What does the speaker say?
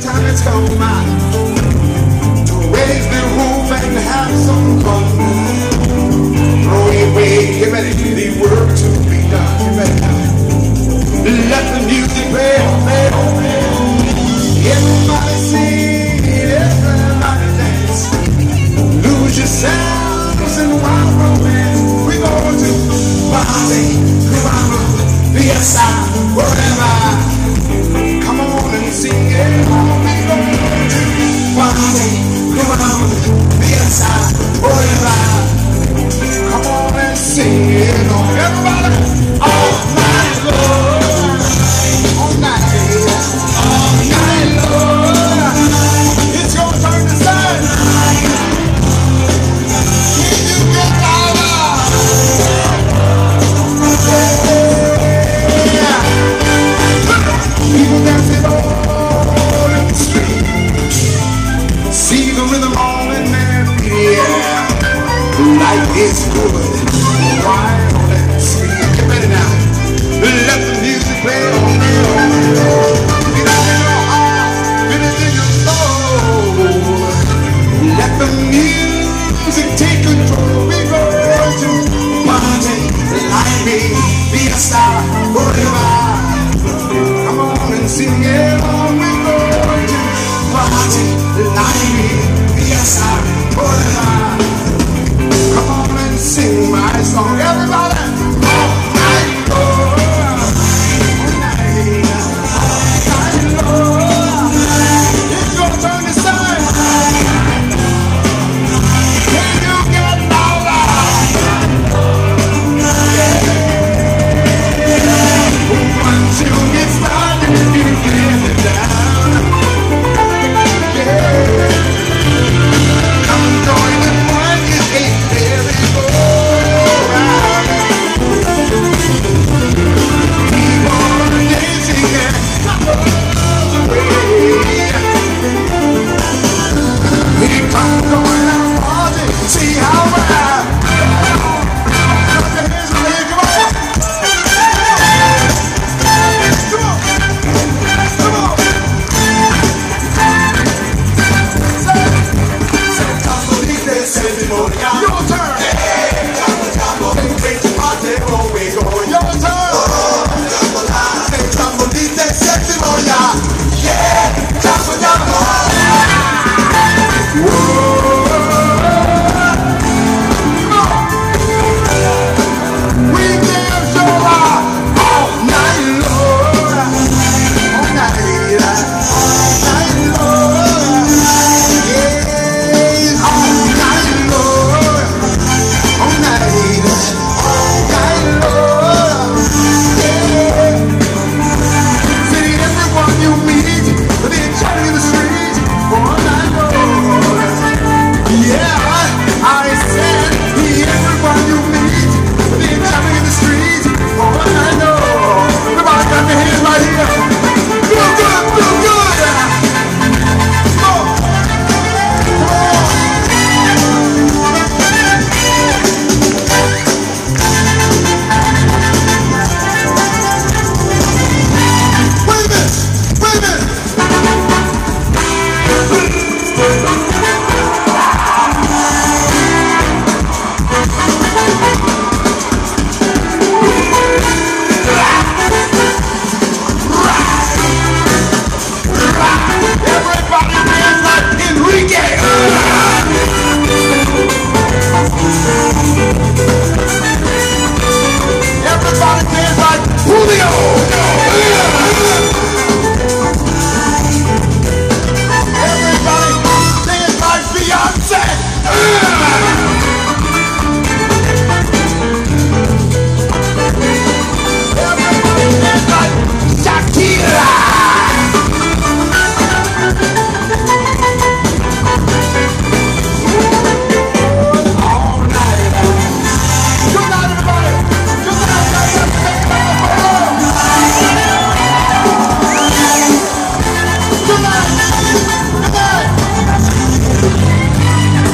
Time has come My, raise the roof and have some fun. Throw away, yeah, life is good. Why? Get ready now. Let the music play Yeah.